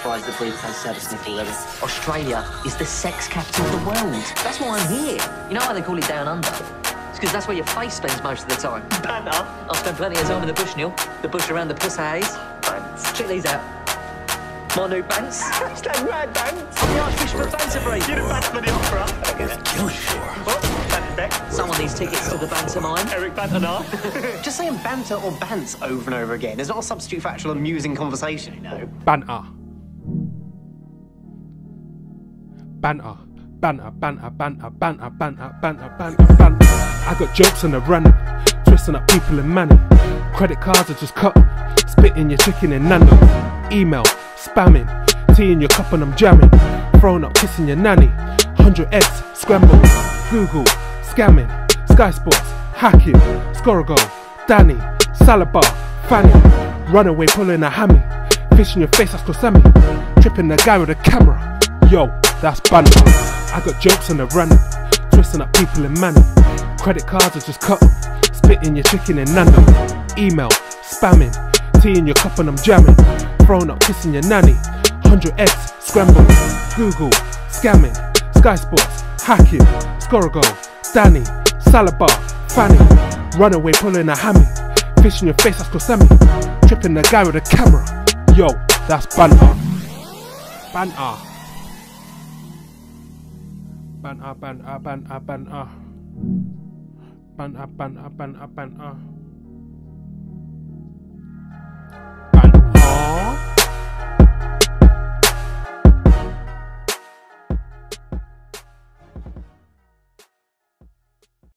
surprised the brief has service nip already. Australia is the sex capital of the world. That's why I'm here. You know why they call it down under? It's because that's where your face spends most of the time. Banter. I've spent plenty of time in the bush, Neil. The bush around the puss haze. Bants. Check these out. My new pants. That's that mad bants. I'm the Archbishop of Banter Breed. You're the bants for the opera. I guess. Kill you for. Oh, banter Beck. Someone needs tickets to the Banter Mine. Eric Bantana. Just saying banter or bants over and over again is not a substitute for actual amusing conversation, you know. Banter. Banter. Banter, banter, banter, banter, banter, banter, banter, banter. I got jokes on the run, twisting up people in money. Credit cards are just cut, spitting your chicken in Nando's. Email, spamming, tea in your cup and I'm jamming. Throwing up, kissing your nanny. 100x, scramble, Google, scamming, Sky Sports, hacking, score a goal, Danny, Salabar, Fanny, runaway pulling a hammy, fish in your face, that's Sammy, tripping the guy with a camera. Yo, that's banter. I got jokes on the run, twisting up people in money. Credit cards are just cut spitting your chicken in Nando's. Email, spamming, tea in your cup and I'm jamming, throwing up, kissing your nanny. 100x, scramble, Google, scamming, Sky Sports, hacking, score a goal, Danny, Salabar, Fanny, runaway pulling a hammy, fish in your face, that's Sammy, tripping the guy with a camera. Yo, that's banter. Banter. Banter, banter, banter, banter. Banter, banter, banter, banter.